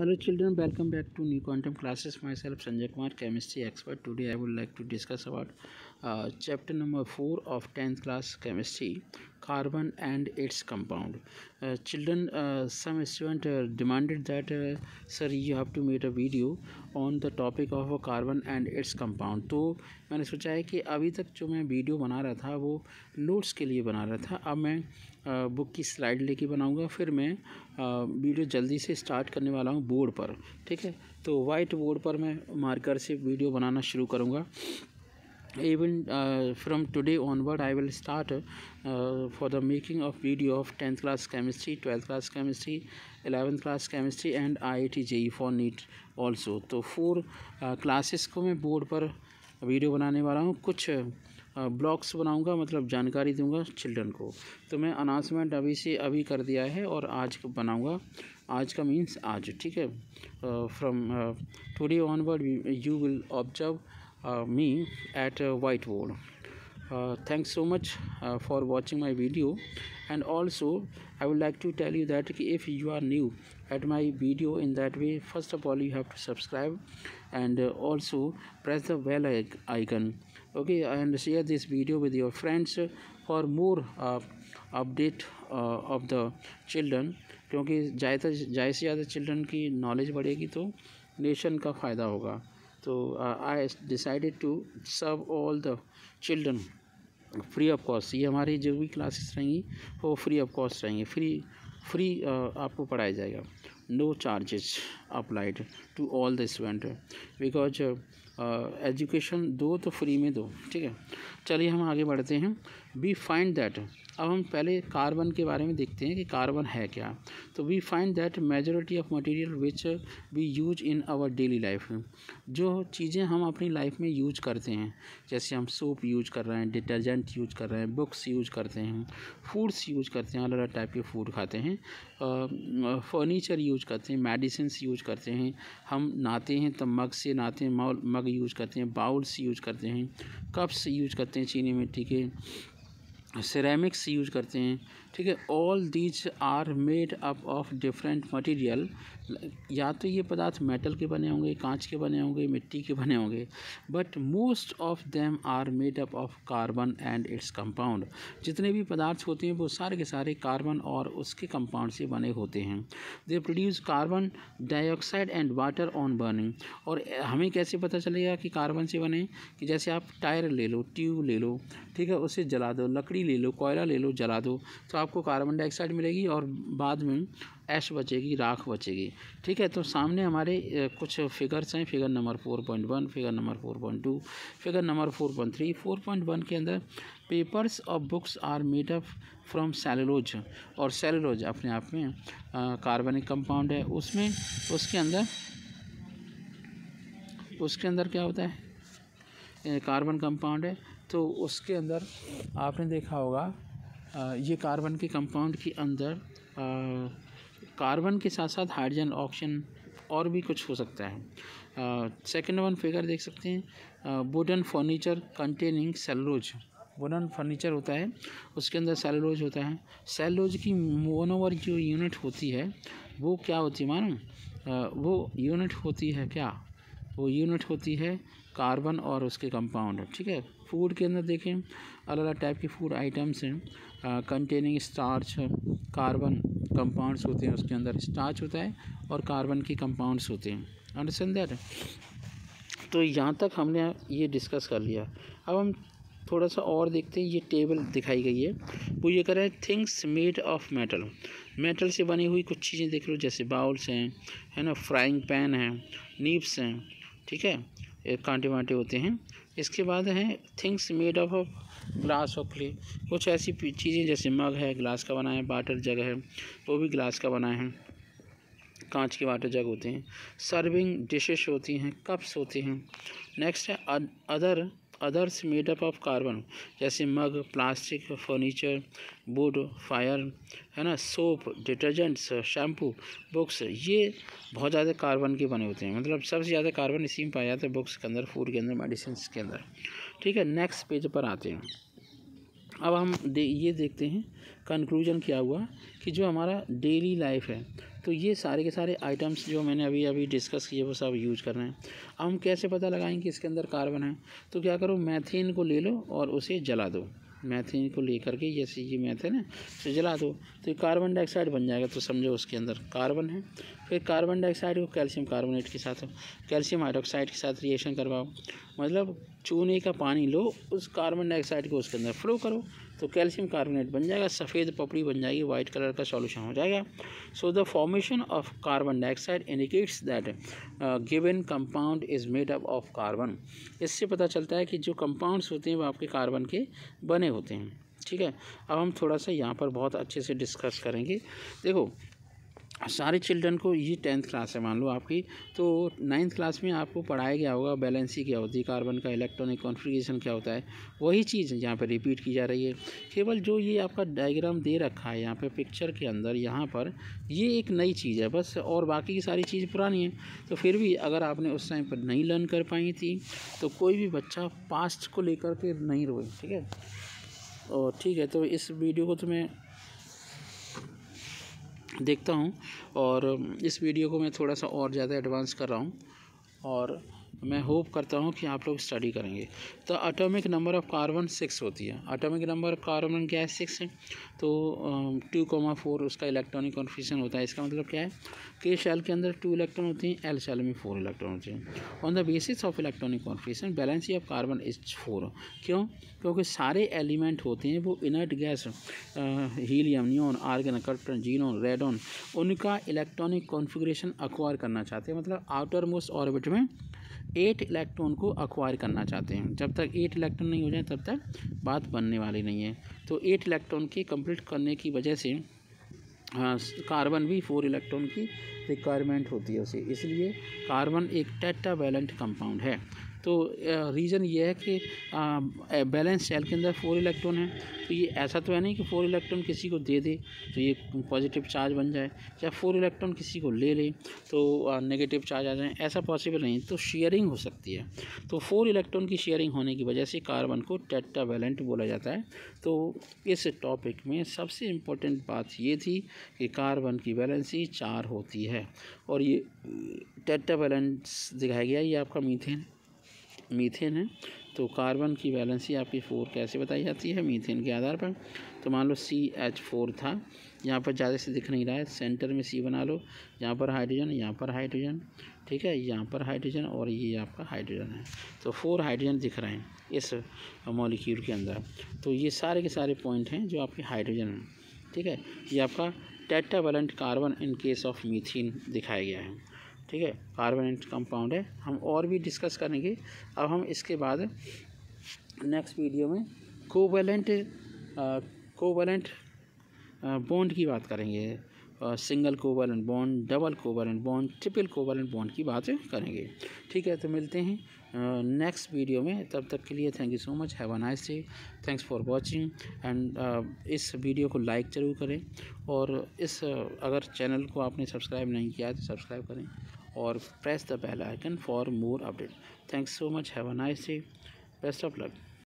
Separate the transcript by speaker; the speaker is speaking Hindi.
Speaker 1: Hello children welcome back to new quantum classes myself Sanjay Kumar chemistry expert today I would like to discuss about chapter number four of tenth class chemistry carbon and its compound children some student demanded that sir you have to make a video on the topic of carbon and its compound तो मैंने सोचा है कि अभी तक जो मैं वीडियो बना रहा था, वो नोट्स के लिए बना रहा था। अब मैं बुक की स्लाइड लेके बनाऊँगा, फिर मैं वीडियो जल्दी से स्टार्ट करने वाला हूँ बोर्ड पर, ठीक है? तो वाइट बोर्ड पर मैं मार्कर से वीडियो बनाना शुरू करूँगा। Even from today onward I will start for the making of video of tenth class chemistry twelfth class chemistry eleventh class chemistry and I I T J E for NEET also तो फोर क्लासेस को मैं बोर्ड पर वीडियो बनाने वाला हूँ। कुछ ब्लॉग्स बनाऊँगा मतलब जानकारी दूँगा चिल्ड्रन को। तो मैं अनाउंसमेंट अभी से अभी कर दिया है और आज बनाऊँगा। आज का मीन्स आज, ठीक है? From today onward you will observe me at white board thanks so much uh, for watching my video and also I would like to tell you that if you are new at my video in that way first of all you have to subscribe and uh, also press the bell icon okay and share this video with your friends for more uh, update uh, of the children क्योंकि ज़्यादा ज़्यादा से ज़्यादा चिल्ड्रन की नॉलेज बढ़ेगी तो नेशन का फ़ायदा होगा तो I decided to serve all the children free of cost, ये हमारी जो भी क्लासेस रहेंगी, वो फ्री ऑफ़ कॉस्ट रहेंगी। फ्री फ्री आपको पढ़ाया जाएगा। No charges applied to all the student because education though तो फ्री में दो, ठीक है? चलिए हम आगे बढ़ते हैं। वी फाइंड दैट अब हम पहले कार्बन के बारे में देखते हैं कि कार्बन है क्या। तो we find that majority of material which we use in our daily life जो चीज़ें हम अपनी लाइफ में यूज़ करते हैं, जैसे हम सोप यूज़ कर रहे हैं डिटर्जेंट यूज़ कर रहे हैं बुक्स यूज़ करते हैं फूड्स यूज़ करते हैं, अलग अलग टाइप के फ़ूड खाते हैं फर्नीचर यूज़ करते हैं मेडिसिन यूज़ करते हैं, हम नहाते हैं तो मग से नहाते हैं मग यूज़ करते हैं, बाउल्स यूज़ करते हैं, कप्स यूज़ करते हैं चीनी मिट्टी के सिरेमिक्स यूज़ करते हैं, ठीक है? All these are made up of different material या तो ये पदार्थ मेटल के बने होंगे, कांच के बने होंगे, मिट्टी के बने होंगे but most of them are made up of carbon and its compound जितने भी पदार्थ होते हैं, वो सारे के सारे कार्बन और उसके कंपाउंड से बने होते हैं। They produce carbon dioxide and water on burning और हमें कैसे पता चलेगा कि कार्बन से बने? कि जैसे आप टायर ले लो ट्यूब ले लो, ठीक है, उसे जला दो, लकड़ी ले लो कोयला ले लो, जला दो तो आपको कार्बन डाइऑक्साइड मिलेगी और बाद में ऐश बचेगी राख बचेगी। ठीक है तो सामने हमारे कुछ फिगर्स हैं। Figure number four point one figure number four point two figure number four point three four point one के अंदर पेपर्स और books are made up from cellulose और सेलुलोज अपने आप में कार्बनिक कंपाउंड है। उसमें उसके अंदर उसके अंदर क्या होता है? कार्बन कंपाउंड है। तो उसके अंदर आपने देखा होगा आ, ये कार्बन के कंपाउंड के अंदर कार्बन के साथ साथ हाइड्रोजन, ऑक्सीजन और भी कुछ हो सकता है। सेकेंड वन फिगर देख सकते हैं। Wooden furniture containing cellulose wooden furniture होता है, उसके अंदर सेलरोज होता है। सेलरोज की मोनोवर जो यूनिट होती है, वो क्या होती है मालूम? वो यूनिट होती है क्या? वो यूनिट होती है कार्बन और उसके कंपाउंड ठीक है? फ़ूड के अंदर देखें अलग अलग टाइप के फ़ूड आइटम्स हैं। कंटेनिंग स्टार्च कार्बन कंपाउंड्स होते हैं उसके अंदर। स्टार्च होता है और कार्बन के कंपाउंड्स होते हैं। अंडरस्टैंड दैट तो यहाँ तक हमने ये डिस्कस कर लिया। अब हम थोड़ा सा और देखते हैं। ये टेबल दिखाई गई है। वो ये कर रहे हैं things made of metal metal से बनी हुई कुछ चीज़ें देख लो जैसे बाउल्स हैं, है ना? फ्राइंग पैन है नीप्स हैं। ठीक है? कांटे वांटे होते हैं। इसके बाद हैं things made up of glass और क्ले कुछ ऐसी चीज़ें जैसे मग है ग्लास का बना है वाटर जग है, वो भी ग्लास का बना है। कांच के वाटर जग होते हैं। सर्विंग डिशेस होती हैं कप्स होते हैं। नेक्स्ट है other others made up of carbon जैसे mug plastic furniture wood fire है ना सोप डिटर्जेंट्स शैम्पू बुक्स ये बहुत ज़्यादा कार्बन के बने होते हैं। मतलब सबसे ज़्यादा कार्बन इसी में पाया जाता है बुक्स के अंदर फ़ूड के अंदर मेडिसिन के अंदर। ठीक है नेक्स्ट पेज पर आते हैं। अब हम दे, ये देखते हैं कंक्लूजन क्या हुआ कि जो हमारा डेली लाइफ है तो ये सारे के सारे आइटम्स जो मैंने अभी अभी डिस्कस किए, वो सब यूज़ कर रहे हैं। अब हम कैसे पता लगाएँगे कि इसके अंदर कार्बन है? तो क्या करो मैथीन को ले लो और उसे जला दो। मैथीन को लेकर के जैसे ये मैथेन है तो जला दो। तो ये कार्बन डाइऑक्साइड बन जाएगा तो समझो उसके अंदर कार्बन है। फिर कार्बन डाइऑक्साइड को कैल्शियम कार्बोनेट के साथ कैल्शियम हाइड्रोक्साइड के साथ रिएक्शन करवाओ। मतलब चूने का पानी लो, उस कार्बन डाइऑक्साइड को उसके अंदर फ्लो करो तो कैल्शियम कार्बोनेट बन जाएगा, सफ़ेद पपड़ी बन जाएगी वाइट कलर का सॉल्यूशन हो जाएगा। So the formation of carbon dioxide indicates that given compound is made up of carbon इससे पता चलता है कि जो कंपाउंड्स होते हैं, वो आपके कार्बन के बने होते हैं। ठीक है? अब हम थोड़ा सा यहाँ पर बहुत अच्छे से डिस्कस करेंगे। देखो सारे चिल्ड्रन को ये टेंथ क्लास है मान लो आपकी तो नाइन्थ क्लास में आपको पढ़ाया गया होगा, बैलेंसी क्या होती है, कार्बन का, इलेक्ट्रॉनिक कॉन्फ़िगरेशन क्या होता है, वही चीज़ यहाँ पर रिपीट की जा रही है। केवल जो ये आपका डायग्राम दे रखा है यहाँ पे पिक्चर के अंदर, यहाँ पर, ये एक नई चीज़ है, बस और बाकी की सारी चीज़ पुरानी है। तो फिर भी अगर आपने उस टाइम पर नहीं लर्न कर पाई थी तो कोई भी बच्चा पास्ट को लेकर के नहीं रोए, ठीक है? और ठीक है तो इस वीडियो को तो मैं देखता हूँ और इस वीडियो को मैं थोड़ा सा और ज़्यादा एडवांस कर रहा हूँ और मैं होप करता हूँ कि आप लोग स्टडी करेंगे। तो atomic number of carbon six होती है। अटोमिक नंबर ऑफ़ कार्बन क्या है? सिक्स है। तो टू कोमा फोर उसका इलेक्ट्रॉनिक कॉन्फिशन होता है। इसका मतलब क्या है? के शेल के अंदर टू इलेक्ट्रॉन होते हैं एल शेल में फोर इलेक्ट्रॉन होते हैं। On the basis of electronic configuration valency of carbon is four क्यों? क्योंकि सारे एलिमेंट होते हैं, वो inert gas helium neon argon krypton xenon radon उनका इलेक्ट्रॉनिक कॉन्फिग्रेशन अक्वायर करना चाहते हैं। मतलब आउटर मोस्ट ऑर्बिट में एट इलेक्ट्रॉन को अक्वायर करना चाहते हैं। जब तक एट इलेक्ट्रॉन नहीं हो जाए, तब तक बात बनने वाली नहीं है। तो एट इलेक्ट्रॉन की कंप्लीट करने की वजह से कार्बन भी फोर इलेक्ट्रॉन की रिक्वायरमेंट होती है उसे। इसलिए कार्बन एक टेट्टा वैलेंट कंपाउंड है। तो रीज़न ये है कि बैलेंस सेल के अंदर फोर इलेक्ट्रॉन है तो ये ऐसा तो है नहीं कि फोर इलेक्ट्रॉन किसी को दे दे तो ये पॉजिटिव चार्ज बन जाए, या फोर इलेक्ट्रॉन किसी को ले ले तो नेगेटिव चार्ज आ जाए, ऐसा पॉसिबल नहीं तो शेयरिंग हो सकती है। तो फोर इलेक्ट्रॉन की शेयरिंग होने की वजह से कार्बन को टेट्टा वैलेंट बोला जाता है। तो इस टॉपिक में सबसे इम्पोर्टेंट बात ये थी कि कार्बन की वैलेंसी चार होती है, और ये टेट्टा वैलेंस दिखाया गया, ये आपका मीथेन मीथेन है। तो कार्बन की वैलेंसी आपकी फोर कैसे बताई जाती है? मीथेन के आधार पर। तो मान लो सी एच फोर था। यहाँ पर ज़्यादा से दिख नहीं रहा है। सेंटर में सी बना लो। यहाँ पर हाइड्रोजन, यहाँ पर हाइड्रोजन। ठीक है? यहाँ पर हाइड्रोजन और ये आपका हाइड्रोजन है। तो फोर हाइड्रोजन दिख रहे हैं इस मॉलिक्यूल के अंदर। तो ये सारे के सारे पॉइंट हैं जो आपके हाइड्रोजन हैं। ठीक है? ये आपका tetravalent carbon in case of methane दिखाया गया है। ठीक है? कार्बोनेट कंपाउंड है। हम और भी डिस्कस करेंगे। अब हम इसके बाद नेक्स्ट वीडियो में कोवेलेंट कोवेलेंट बॉन्ड की बात करेंगे। Single covalent bond double covalent bond triple covalent bond की बात करेंगे। ठीक है? तो मिलते हैं नेक्स्ट वीडियो में। तब तक के लिए thank you so much have a nice day thanks for watching and इस वीडियो को लाइक ज़रूर करें। और इस अगर चैनल को आपने सब्सक्राइब नहीं किया तो सब्सक्राइब करें। Or press the bell icon for more updates thanks so much. Have a nice day. Best of luck